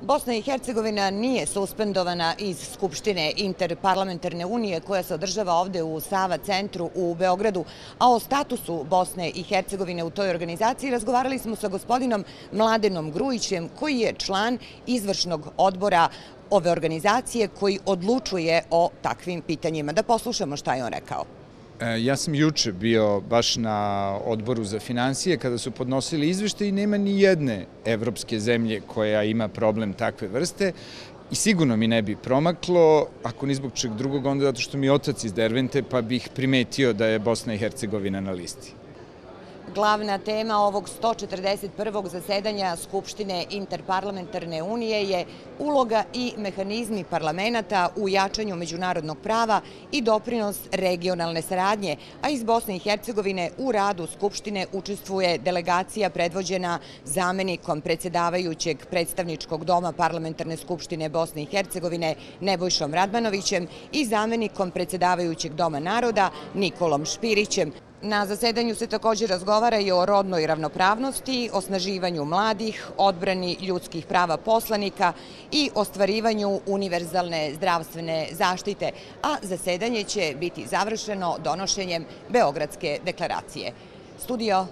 Bosna i Hercegovina nije suspendovana iz Skupštine Interparlamentarne unije koja se održava ovde u Sava centru u Beogradu, a o statusu Bosne i Hercegovine u toj organizaciji razgovarali smo sa gospodinom Mladenom Grujićem koji je član izvršnog odbora ove organizacije koji odlučuje o takvim pitanjima. Da poslušamo šta je on rekao. E, ja sam juče bio baš na odboru za financije kada su podnosili izvešte i nema ni jedne evropske zemlje koja ima problem takve vrste i sigurno mi ne bi promaklo, ako ni zbog čeg drugog, onda zato što mi je otac iz Dervente pa bih primetio da je Bosna i Hercegovina na listi. Glavna tema ovog 141. zasedanja Skupštine Interparlamentarne unije je uloga i mehanizmi parlamenta u jačanju međunarodnog prava i doprinos regionalne saradnje, a iz Bosne i Hercegovine u radu Skupštine učestvuje delegacija predvođena zamenikom predsjedavajućeg predstavničkog doma Parlamentarne skupštine Bosne i Hercegovine Nebojšom Radmanovićem i zamenikom predsjedavajućeg doma naroda Nikolom Špirićem. Na zasedanju se također razgovara i o rodnoj ravnopravnosti, osnaživanju mladih, odbrani ljudskih prava poslanika i ostvarivanju univerzalne zdravstvene zaštite, a zasedanje će biti završeno donošenjem Beogradske deklaracije. Studio